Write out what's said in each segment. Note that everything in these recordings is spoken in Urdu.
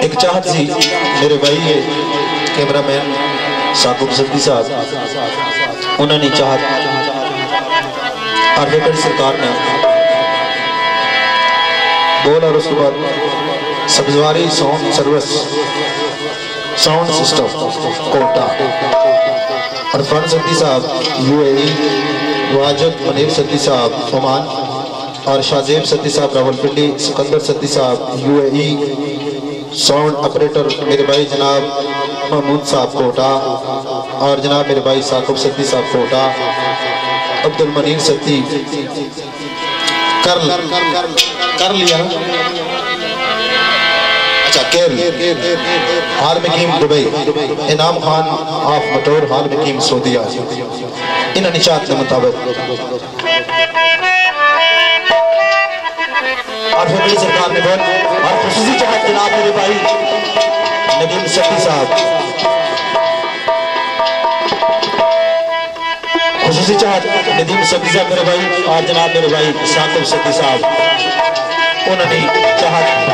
ایک چاہت سی میرے بھائی کیمرہ مین ساکب صدی صاحب، انہوں نے چاہت آرڈیٹر سرکار نے بول اور اس کے بعد Sabzwari sound service, sound system, quota. اور فن صدی صاحب، یو اے واجد منیر صدی صاحب، عمان۔ اور شازیب صدی صاحب راول پنڈی سکندر صدی صاحب، U A E sound operator میرے بھائی جناب محمود صاحب کوٹا اور جناب میرے بھائی ساکب صدی صاحب کوٹا عبد المنیر صدی کر کر لیا۔ اچھا کیر حال مقیم دبئی۔ انام خان آف مٹور، حال مقیم سعودیہ۔ انہا نشاط کے مطابق۔ اور فیملی سرکار نے بہت اور خصوصی چاہت جناب میرے بھائی ندیم ستی صاحب۔ خصوصی چاہت ندیم ستی صاحب میرے بھائی اور جناب میرے بھائی ساکب ستی صاحب۔ انہوں نے چاہت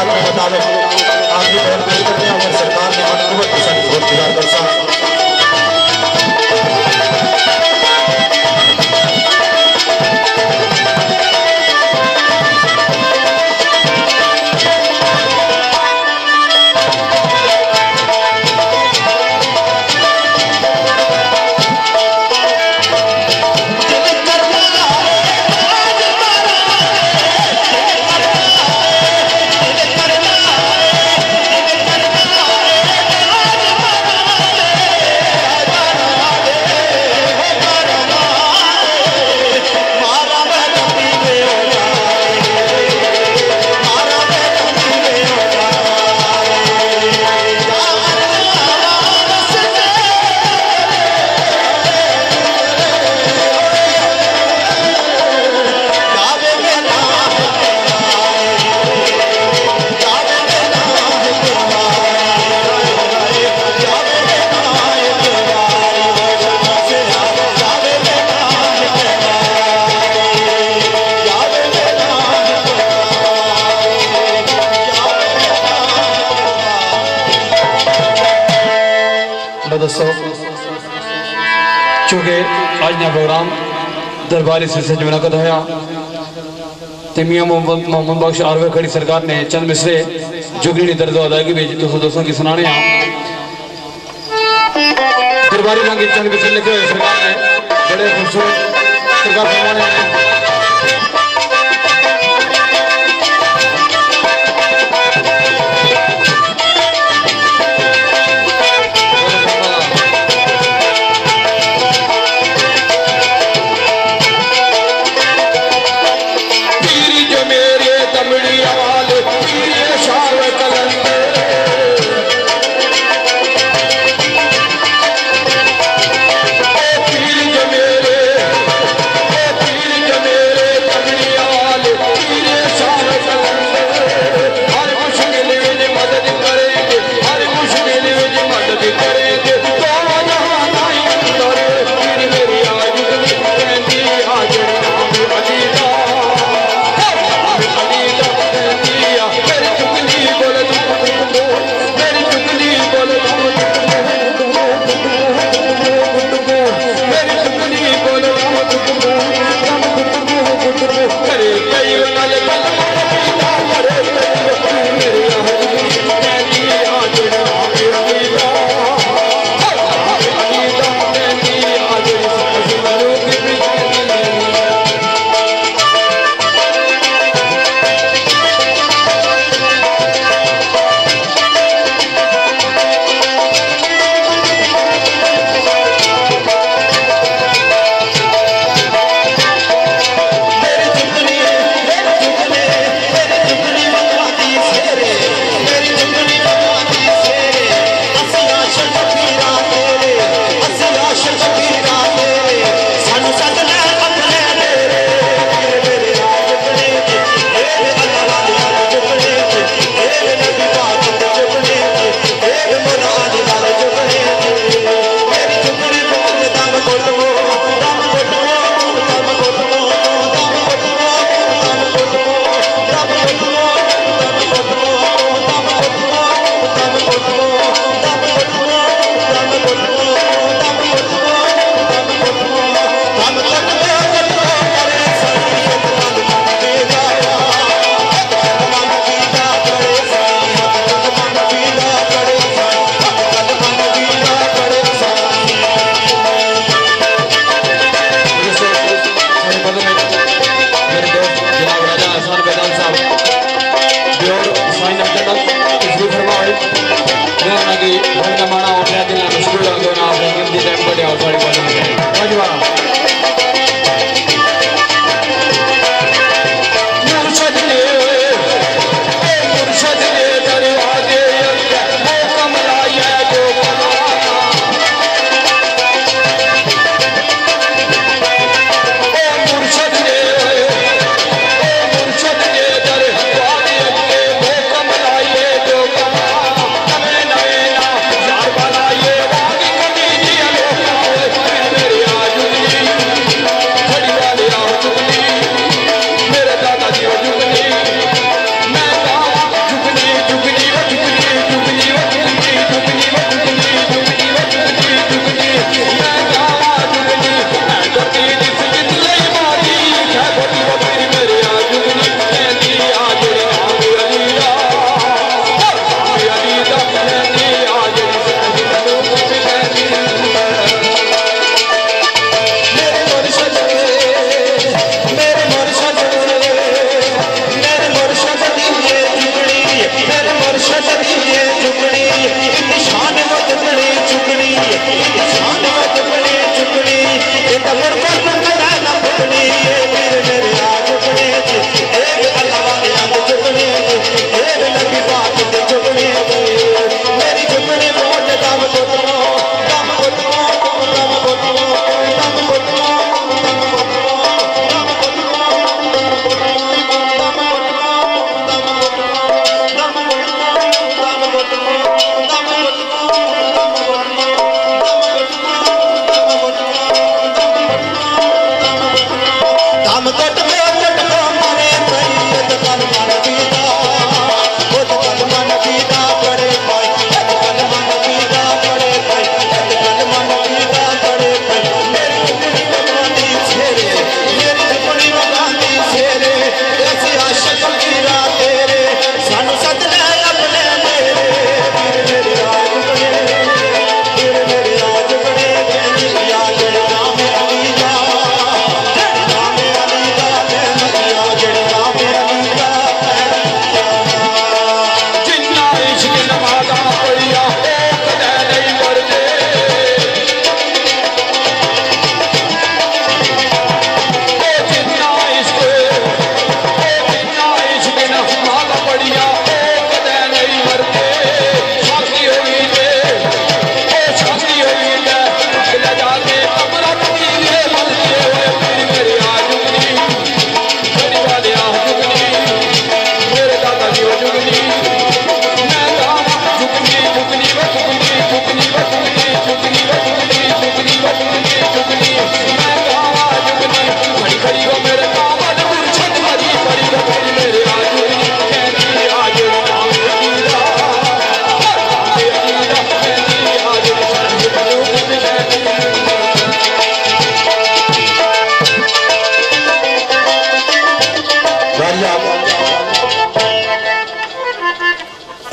کے مطابق آخری طور پیش کرتے ہیں سرکار نے منقوبت پسند بہت گزار کرسا چونکہ آج نا پروگرام درباری سلسلے جو منعقد ہوا تیمیہ محمد محمد بخش آروے کھڑی سرکار نے چند مصرے جگری درد و ادائیگی بھیجی دوستوں دوستوں کی سنانے ہیں۔ درباری مانگی چند مصرے لکھے ہوئے سرکار نے بڑے خوبصورت سرکار فرمانے ہیں۔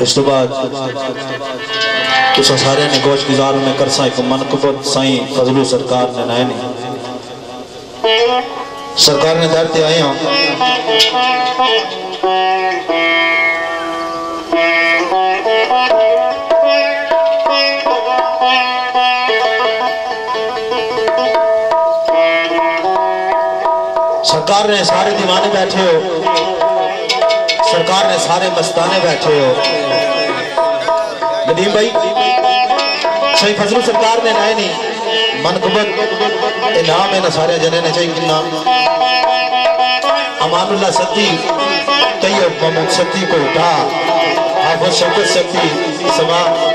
اس تو بعد تسا سارے نے گوش گزار میں کرسا ایک منقبت سائیں فضلو سرکار نے نائے نہیں سرکار نے دارتے آئے ہوں سرکار نے سارے دیوانے بیٹھے ہو۔ سرکار نے سارے مستانے بیٹھے ہو۔ ندیم بھائی صحیح فضل سرکار نے نائے نہیں منقبت انعام ہے نا سارے جنے نے چاہیے کنا امان اللہ ستی طیب محمد ستی کو اٹھا۔ حافظ شفت ستی، سما۔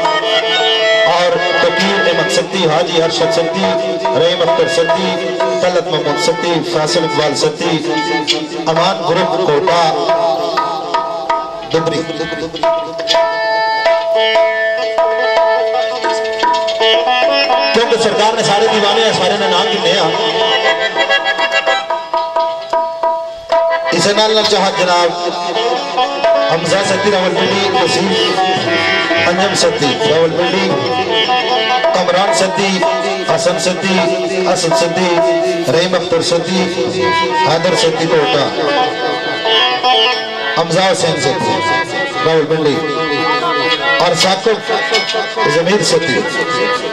اور تقیر احمد ستی، حاجی ارشد ستی، رحیم اختر ستی طلت محمد ستی، فاصل اقبال ستی۔ امان گروپ کوٹا دبری۔ سرکار نے سارے دیوانے ہیں، سارے نے نام گنے ہیں۔ اسے نال نال چاہت جناب حمزہ ستی راول پنڈی نصیب انجم ستی راول پنڈی کمران ستی، حسن ستی، اسد ستی، رحیم اختر ستی، حیدر ستی کوٹا حمزہ حسین ستی راول پنڈی اور ساکب ضمیر ستی۔